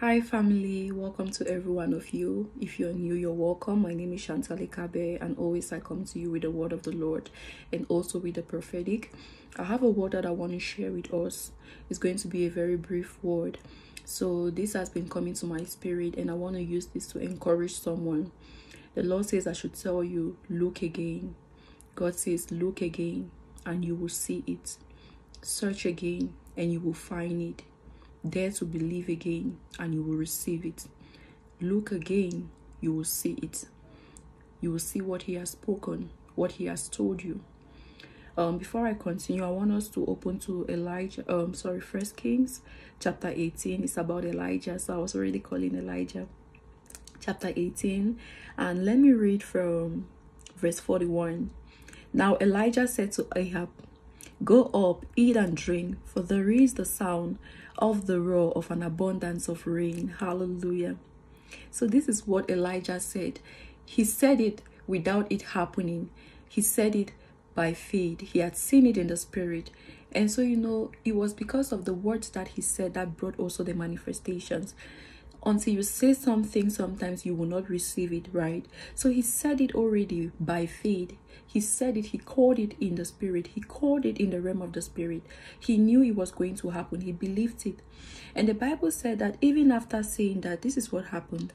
Hi family, welcome to every one of you. If you're new, you're welcome. My name is Chantal Ekabe and always I come to you with the word of the Lord and also with the prophetic. I have a word that I want to share with us. It's going to be a very brief word. So this has been coming to my spirit and I want to use this to encourage someone. The Lord says I should tell you, look again. God says, look again and you will see it. Search again and you will find it Dare to believe again and you will receive it. Look again, you will see it. You will see what he has spoken, what he has told you. Um, before I continue, I want us to open to Elijah, um, sorry, First Kings chapter 18. It's about Elijah, so I was already calling Elijah. Chapter 18. And let me read from verse 41. Now Elijah said to Ahab, Go up, eat and drink, for there is the sound of the roar of an abundance of rain. Hallelujah. So, this is what Elijah said. He said it without it happening, he said it by faith. He had seen it in the spirit. And so, you know, it was because of the words that he said that brought also the manifestations until you say something sometimes you will not receive it right? So he said it already by faith. He said it he called it in the spirit. He called it in the realm of the spirit. He knew it was going to happen. He believed it. And the bible said that even after saying that this is what happened.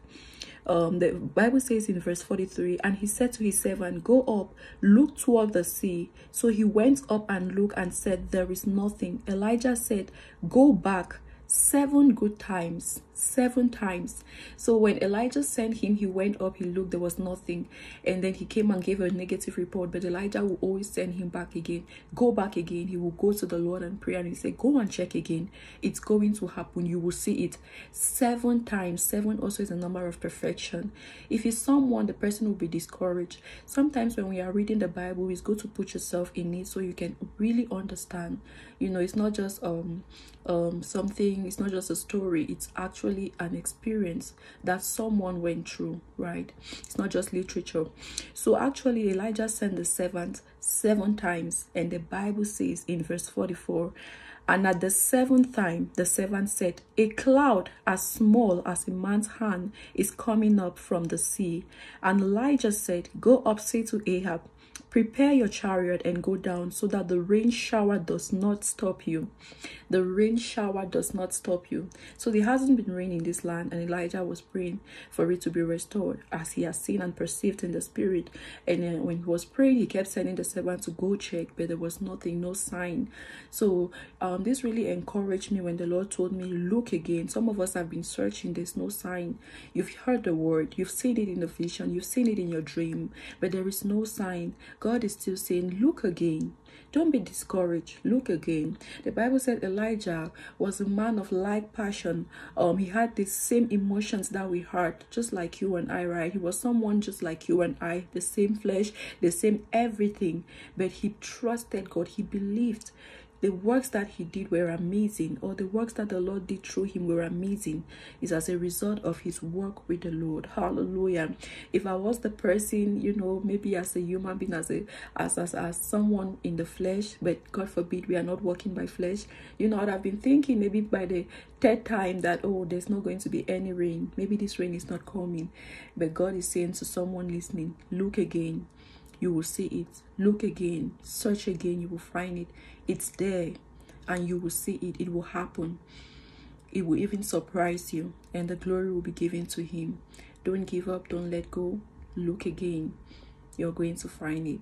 Um the bible says in verse 43 and he said to his servant go up look toward the sea so he went up and looked and said there is nothing. Elijah said go back seven good times seven times. So when elijah sent him he went up he looked there was nothing. And then he came and gave a negative report but elijah will always send him back again. Go back again. He will go to the lord and pray and he said go and check again. It's going to happen. You will see it. Seven times. Seven also is a number of perfection. If it's someone the person will be discouraged. Sometimes when we are reading the bible it's good to put yourself in it so you can really understand. You know it's not just um um something it's not just a story it's actually an experience that someone went through right it's not just literature so actually elijah sent the servant seven times and the bible says in verse 44 and at the seventh time, the servant said, A cloud as small as a man's hand is coming up from the sea. And Elijah said, Go up, say to Ahab, Prepare your chariot and go down so that the rain shower does not stop you. The rain shower does not stop you. So there hasn't been rain in this land, and Elijah was praying for it to be restored as he has seen and perceived in the spirit. And when he was praying, he kept sending the servant to go check, but there was nothing, no sign. So um, this really encouraged me when the Lord told me, Look again. Some of us have been searching, there's no sign. You've heard the word, you've seen it in the vision, you've seen it in your dream, but there is no sign. God is still saying, Look again. Don't be discouraged. Look again. The Bible said Elijah was a man of like passion. Um, he had the same emotions that we had, just like you and I, right? He was someone just like you and I, the same flesh, the same everything. But he trusted God. He believed the works that he did were amazing or the works that the lord did through him were amazing is as a result of his work with the lord. Hallelujah. If i was the person you know maybe as a human being as a as as, as someone in the flesh but god forbid we are not walking by flesh you know i've been thinking maybe by the third time that oh there's not going to be any rain. Maybe this rain is not coming. But god is saying to someone listening look again you will see it. Look again, search again, you will find it. It's there and you will see it. It will happen. It will even surprise you and the glory will be given to Him. Don't give up, don't let go. Look again. You're going to find it.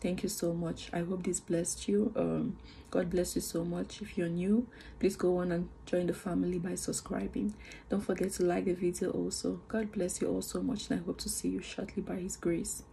Thank you so much. I hope this blessed you. Um, God bless you so much. If you're new, please go on and join the family by subscribing. Don't forget to like the video also. God bless you all so much and I hope to see you shortly by His grace.